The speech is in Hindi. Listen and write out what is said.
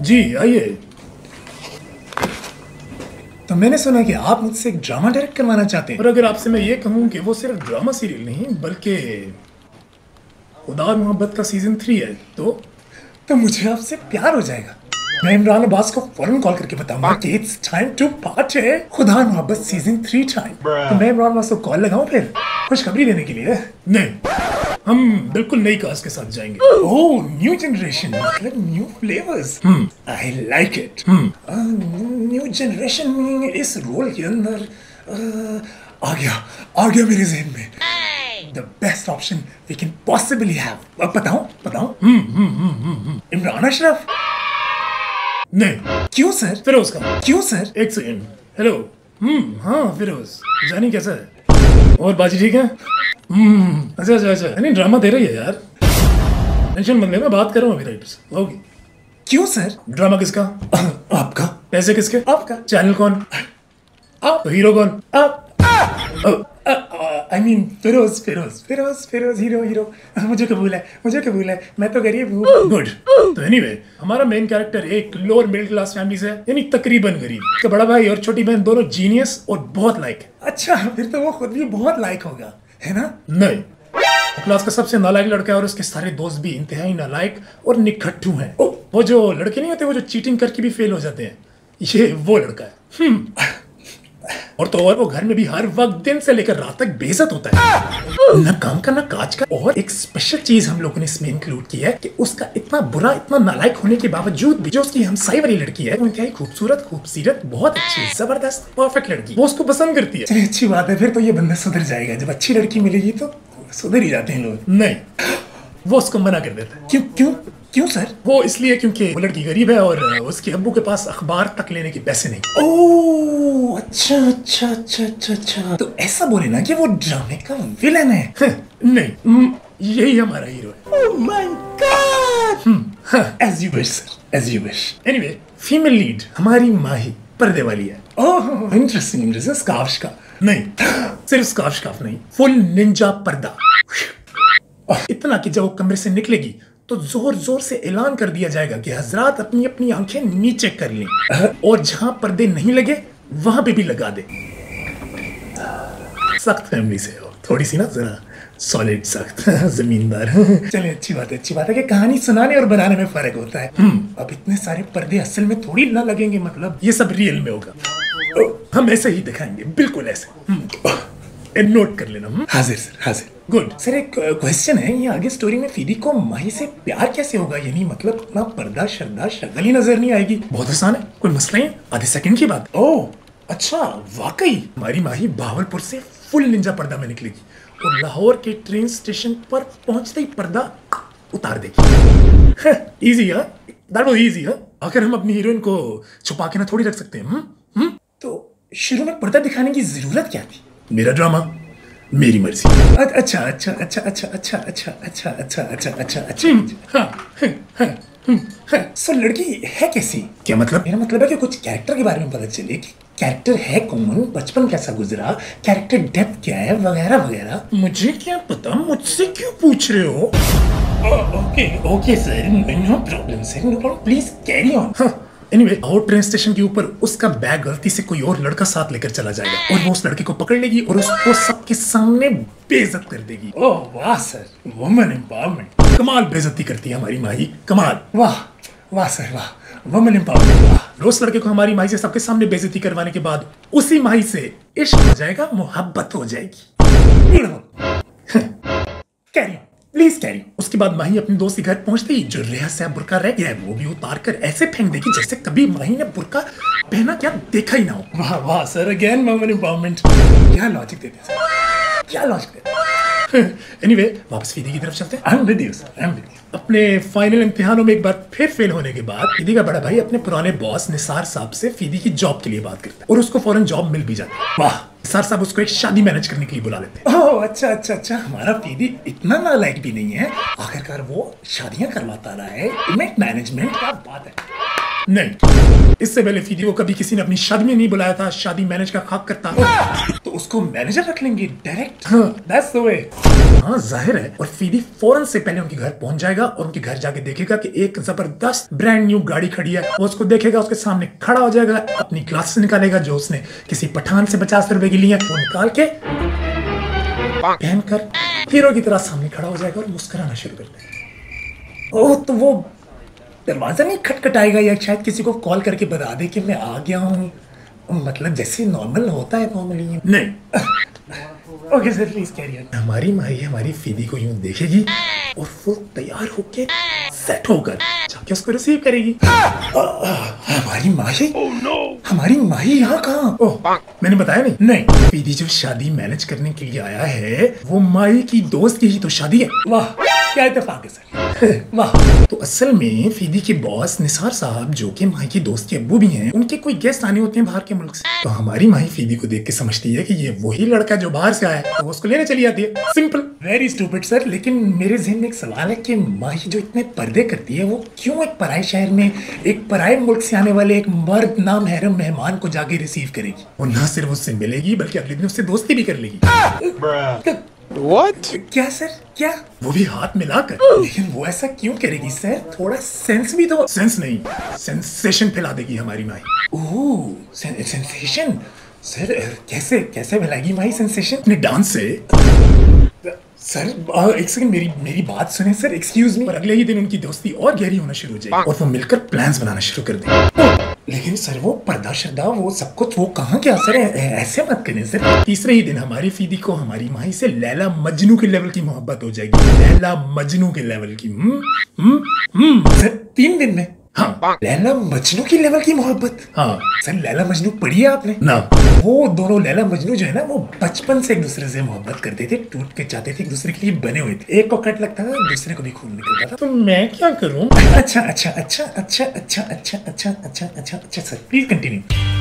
जी आइए। तो मैंने सुना कि आप मुझसे एक ड्रामा डायरेक्ट करवाना चाहते हैं। और अगर आपसे मैं ये कहूँ कि वो सिर्फ़ ड्रामा सीरियल नहीं बल्कि खुदा और मोहब्बत का सीज़न थ्री है तो? तो मुझे आपसे प्यार हो जाएगा। मैं इमरान अब्बास को फ़ौरन कॉल करके बताऊँगा कि इट्स टाइम टू पार्ट है। खुदा मोहब्बत सीज़न थ्री टाइम तो मैं इमरान अब्बास को कॉल लगाऊँ फिर? खुशखबरी देने के लिए? नहीं। हम बिल्कुल नई कास्ट के साथ जाएँगे। ओह। न्यू जनरेशन मतलब new flavours I like it new generation इस रोल के अंदर uh, आ गया आ गया मेरे जहन में। The best option we can possibly have अब हम्म हम्म हम्म हम्म, हम्म। इमरान अशरफ। नहीं। क्यों सर फिरोज का। क्यों सर एक सेकंड हेलो हम्म हाँ फिरोज। जानी कैसा है? और बाजी ठीक है? हम्म अच्छा अच्छा अच्छा। नहीं ड्रामा दे रही है यार। टेंशन मत ले मैं बात कर रहा हूँ अभी राइटर से होगी। क्यों सर? ड्रामा किसका? आपका। पैसे किसके? आपका। चैनल कौन? आप हीरो कौन? आप I mean Firoz Firoz Firoz Firoz hero hero मुझे कबूल है मुझे कबूल है। मैं तो गरीब हूँ। गुड तो एनीवे हमारा मेन कैरेक्टर एक लोअर मिडिल क्लास फैमिली से यानी तकरीबन गरीब। उसका बड़ा भाई और छोटी बहन दोनों जीनियस और बहुत लाइक अच्छा फिर तो वो खुद भी बहुत लाइक होगा है ना? नहीं। क्लास का सबसे नालायक लड़का है और उसके सारे दोस्त भी इंतहाई नालायक और निखट्टू हैं। वो जो लड़के नहीं होते वो जो चीटिंग करके भी फेल हो जाते हैं। ये वो लड़का है। हम्म। और तो और वो घर में भी हर वक्त दिन से लेकर रात तक बेजत होता है। न काम का न काज का। और एक स्पेशल चीज़ हम लोगों ने इसमें इंक्लूड की है कि उसका इतना बुरा इतना नालायक होने के बावजूद भी जो उसकी हमसाई वाली लड़की है वो इंतहाई खूबसूरत खूबसूरत बहुत अच्छी ज़बरदस्त परफेक्ट लड़की। वो उसको पसंद करती है। अच्छी बात है फिर तो ये बंदा सुधर जाएगा। जब अच्छी लड़की मिलेगी तो सुधर ही जाते हैं लोग। नहीं। वो उसको मना कर देता है। क्यों क्यों क्यों सर? वो इसलिए क्योंकि वो लड़की गरीब है और उसके अब्बू के पास अखबार तक लेने के पैसे नहीं। ओह अच्छा अच्छा अच्छा अच्छा अच्छा। तो ऐसा बोले ना कि वो ड्रामे का विलन है। हाँ, नहीं यही हमारा हीरो है। ओह my god as you wish sir as you wish anyway female lead हमारी माही पर्दे वाली है। ओह इंटरेस्टिंग इंटरेस्टिंग स्कार्फ का नहीं सिर्फ़ स्कार्फ स्कार्फ नहीं फुल निंजा पर्दा। इतना कि जब वो कमरे से निकलेगी तो ज़ोर ज़ोर से ऐलान कर दिया जाएगा कि हजरात अपनी अपनी आँखें नीचे कर लें। और जहाँ पर्दे नहीं लगे वहाँ पे भी लगा दे। सख्त फैमिली से हो थोड़ी सी ना जरा सॉलिड सख्त जमींदार। चलिए अच्छी बात है अच्छी बात है कि कहानी सुनाने और बनाने में फ़र्क होता है। हम्म, अब इतने सारे पर्दे असल में थोड़ी ना लगेंगे मतलब ये सब रियल में होगा। हम ऐसे ही दिखाएँगे बिल्कुल ऐसे। हम्म, नोट कर लेना हम्म। हाजिर सर हाजिर। गुड सर एक क्वेश्चन है ये आगे स्टोरी में फीदी को माही से प्यार कैसे होगा? यानी मतलब इतना पर्दा शर्दा शक्ल ही नज़र नहीं आएगी। बहुत आसान है कोई मसला है आधे सेकंड की बात। ओह अच्छा वाकई। हमारी माही भावलपुर से फुल निंजा पर्दा में निकलेगी और लाहौर के ट्रेन स्टेशन पर पहुँचते ही पर्दा उतार देगी। इजी हाँ? दैट वाज इजी हाँ? आखिर हम अपनी हीरोइन को छुपा के ना थोड़ी रख सकते हैं हम्म? हम्म? तो शुरू में पर्दा दिखाने की ज़रूरत क्या थी? मेरा ड्रामा मेरी मर्ज़ी अच्छा अच्छा अच्छा अच्छा अच्छा अच्छा अच्छा अच्छा अच्छा अच्छा अच्छा सो लड़की है कैसी क्या मतलब मेरा मतलब है कि कुछ कैरेक्टर के बारे में पता चले कि कैरेक्टर है कौन बचपन कैसा गुजरा कैरेक्टर डेप्थ क्या है वगैरह वगैरह मुझे क्या पता मुझसे क्यों पूछ रहे हो okay okay sir no problem sir no problem please carry on anyway और ट्रेन स्टेशन के ऊपर उसका बैग गलती से कोई और लड़का साथ लेकर चला जाएगा और वो उस लड़के को पकड़ लेगी और उसको सबके सामने बेइज्जत कर देगी। ओह वाह सर वुमेन एम्पावरमेंट कमाल बेइज्जती करती है हमारी माही। कमाल। वाह वाह सर वाह. वुमेन एम्पावरमेंट वाह. उस लड़के को हमारी माही से सबके सामने बेइज्जती करवाने के बाद उसी माही से इश्क हो जाएगा मोहब्बत हो जाएगी। कैरी प्लीज़ कैरी उसके बाद माही अपने दोस्त के घर पहुँचती जो रेहा से बुरका रह गया है वो भी उतार कर ऐसे फेंक देगी जैसे कभी माही ने बुरका पहना क्या देखा ही ना हो। वाह वाह सर अगेन वुमेन एम्पावरमेंट क्या लॉजिक देते सर क्या लॉजिक देते एनीवे वापस फीदी की तरफ़ चलते हैं। I am with you sir I am with you अपने फाइनल इम्तिहानों में एक बार फिर फेल होने के बाद फीदी का बड़ा भाई अपने पुराने बॉस निसार साहब से फीदी की जॉब के लिए बात करता है और उसको फ़ौरन जॉब मिल भी जाती है। वाह सर साहब उसको एक शादी मैनेज करने के लिए बुला लेते हैं। ओह अच्छा अच्छा अच्छा। हमारा फीदी इतना नालायक भी नहीं है। आखिरकार वो शादियाँ करवाता रहा है। इवेंट मैनेजमेंट क्या बात है। नहीं। इससे पहले फीदी को कभी किसी ने अपनी शादी में नहीं बुलाया था शादी मैनेज का खाक करता। तो उसको मैनेजर रख लेंगे डायरेक्ट दैट्स द वे हाँ ज़ाहिर है। और फीदी फ़ौरन से पहले उनके घर पहुँच जाएगा और उनके घर जाके देखेगा कि एक ज़बरदस्त ब्रांड न्यू गाड़ी खड़ी है। वो उसको देखेगा उसके सामने खड़ा हो जाएगा अपनी ग्लासेस निकालेगा जो उसने किसी पठान से पचास रुपए की ली है वो निकाल के पहनकर हीरो की तरह सामने खड़ा हो जाएगा और मुस्कुराना शुरू कर देगा। ओह तो वो दरवाज़ा नहीं खटखटाएगा या शायद किसी को कॉल करके बता दे कि मैं आ गया हूँ? मतलब जैसे नॉर्मल होता है नॉर्मली नहीं। ओके सर प्लीज़ कैरी हमारी माई हमारी फीदी को यूँ देखेगी और वो तैयार होके सेट होकर जाके उसको रिसीव करेगी। हमारी माही हमारी माही यहाँ कहाँ? मैंने बताया नहीं? नहीं। फीदी जो शादी मैनेज करने के लिए आया है वो माई की दोस्त की ही तो शादी है। वाह। क्या इत्तेफाक है सर वाह। तो असल में फीदी के बॉस निसार साहब जो कि माही की दोस्त के अब्बू भी हैं उनके कोई गेस्ट आने होते हैं बाहर के मुल्क से। तो हमारी माही फीदी को देख के समझती है कि ये वही लड़का जो बाहर से आया है तो वो उसको लेने चली जाती है। सिंपल वेरी स्टूपिड सर लेकिन मेरे जहन में एक सवाल है कि माही जो इतने पर्दे करती है वो क्यों एक पराए शहर में एक पराए मुल्क से आने वाले एक मर्द नाम हैरम मेहमान को जाके रिसीव करेगी? और ना सिर्फ़ उससे मिलेगी बल्कि अगले दिन उससे दोस्ती भी कर लेगी। What? क्या सर? क्या? वो भी हाथ मिलाकर। लेकिन वो ऐसा क्यों करेगी सर? थोड़ा सेंस भी तो सेंस नहीं। सेंसेशन फैला देगी हमारी माई। ओह सेंसेशन सर कैसे कैसे फैलाएगी माई सेंसेशन अपने डांस से सर आ, एक सेकंड मेरी मेरी बात सुने सर एक्सक्यूज मी और अगले ही दिन उनकी दोस्ती और गहरी होना शुरू हो जाएगी। और वो मिलकर प्लान्स बनाना शुरू कर देंगे। लेकिन सर वो पर्दा शर्दा वो सब कुछ वो कहाँ क्या सर ऐसे मत करें सर तीसरे ही दिन हमारी फीदी को हमारी माही से लैला मजनू के लेवल की मोहब्बत हो जाएगी। लैला मजनू के लेवल की। हम्म हम्म हम्म सर तीन दिन में। हाँ लैला मजनू की लेवल की मोहब्बत हाँ सर लैला मजनू पढ़ी है आपने ना वो दोनों लैला मजनू जो है ना वो बचपन से एक दूसरे से मोहब्बत करते थे टूट के जाते थे एक दूसरे के लिए बने हुए थे एक को कट लगता था दूसरे को भी खून निकलता था तो मैं क्या करूँ अच्छा अच्छा अच्छा अच्छा अच्छा अच्छा अच्छा अच्छा अच्छा अच्छा सर प्लीज़ कंटिन्यू